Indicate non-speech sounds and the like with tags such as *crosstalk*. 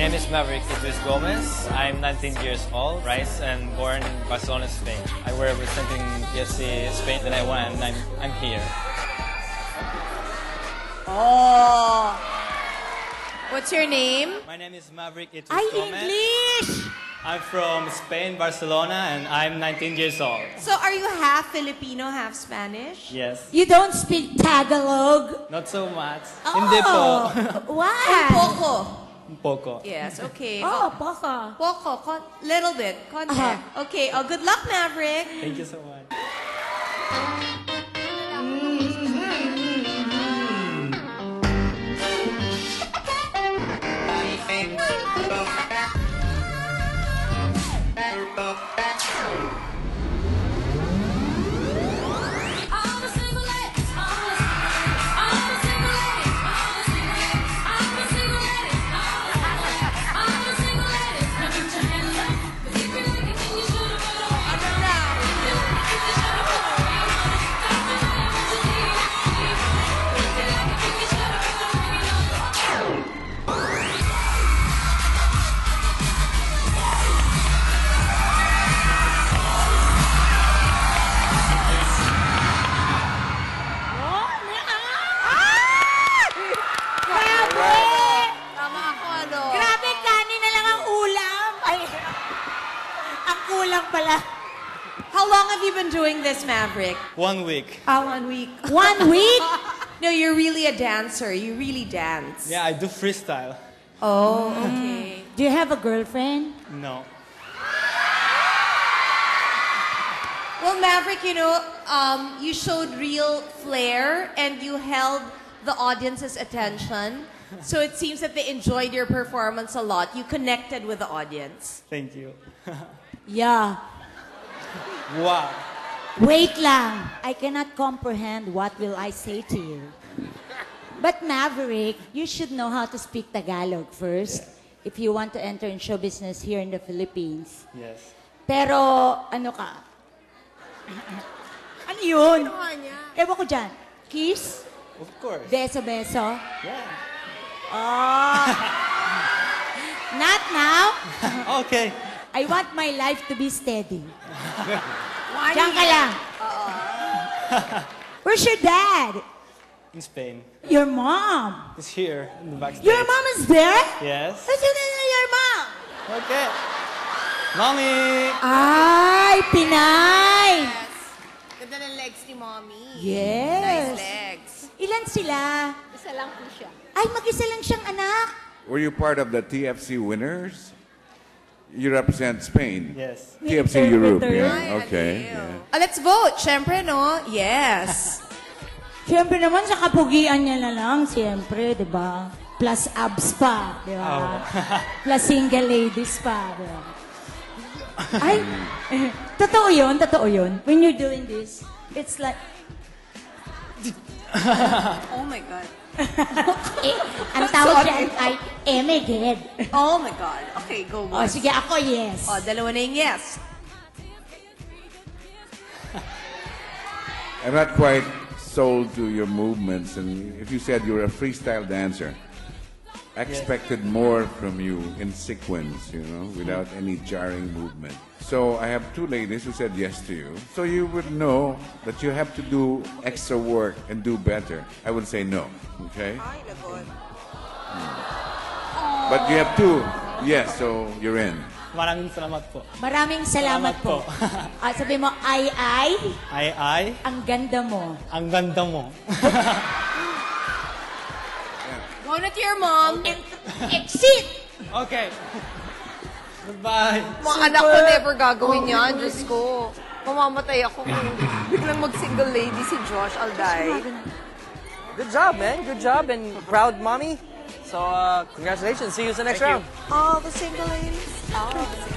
name is Maverick Idris Gomez. I'm 19 years old, raised and born in Barcelona, Spain. I were representing PFC Spain, then I won, and I'm, I'm here. Oh. What's your name? My name is Maverick Idris Ay, Gomez. English! I'm from Spain, Barcelona, and I'm 19 years old. So are you half Filipino, half Spanish? Yes. You don't speak Tagalog? Not so much. Oh. Hindi po. Why? Un poco. Yes, okay. Oh, poco. Poco, con- little bit, konti. Uh-huh. Okay, oh, good luck, Maverick. Thank you so much. Have you been doing this, Maverick? One week. Ah, one week. *laughs* One week? *laughs* No, you're really a dancer. You really dance. Yeah, I do freestyle. Oh, okay. Do you have a girlfriend? No. Well, Maverick, you know, um, you showed real flair and you held the audience's attention. So it seems that they enjoyed your performance a lot. You connected with the audience. Thank you. *laughs* Yeah. Wow. Wait lang. I cannot comprehend what will I say to you. But Maverick, you should know how to speak Tagalog first if you want to enter in show business here in the Philippines. Yes. Pero, ano ka? *clears throat* ano yun? Ewan ko dyan. Kiss? Of course. Beso-beso? Yeah. Oh. *laughs* Not now. Okay. I want my life to be steady. Diyan ka lang. Where's your dad? In Spain. Your mom. It's here in the backstage. Your mom is there? Yes. Listen to your mom. Okay. Mommy. Ay, Pinay. Ganda ng legs ni Mommy. Yes. legs. Ilan sila? Isa lang po siya. Ay, mag-isa lang siyang anak. Were you part of the TFC winners? You represent Spain. Yes. TFC Europe. Yeah. Okay. Yeah. Oh, let's vote. Siyempre, no? Yes. *laughs* Siyempre naman, sa kapugian niya na lang, siyempre, di ba? Plus abs pa, di ba? *laughs* Plus single ladies pa, di ba? Ay, eh, *laughs* totoo yun, totoo yun. When you're doing this, it's like, oh my God. eh, ang tawag dyan ay emeged. Oh my God. Okay, go O, sige, ako yes. Oh, dalawa na yung yes. I'm not quite sold to your movements. And if you said you're a freestyle dancer, I expected more from you in sequence, you know, without any jarring movement. So I have two ladies who said yes to you. So you would know that you have to do extra work and do better. I would say no, okay? But you have two. Yes, so you're in. Maraming salamat po. Maraming salamat, Salamat po. po. *laughs* Ah, sabi mo, ay, ay, Ay, ay. ang ganda mo. Ang ganda mo. *laughs* Go na to your mom. Exit! okay. Goodbye. Mga anak ko never gagawin yan. Diyos ko. Mamamatay ako kung biglang mag-single lady si Josh Alday. Good job, man. Good job and proud mommy. So, uh, congratulations. See you in the next round. All the single ladies. All the single ladies.